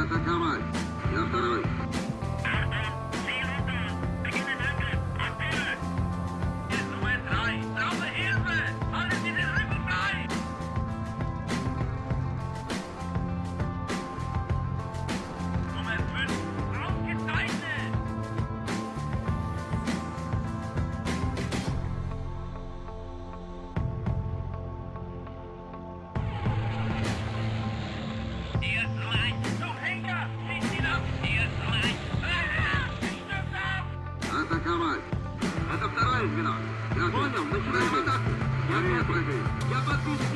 второй. Атаковать. Слышь, Геннадий, понял? Начинай вот так. Я подпишу. Я подпишу.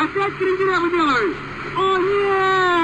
Опять перед меня выделывай! О, нет!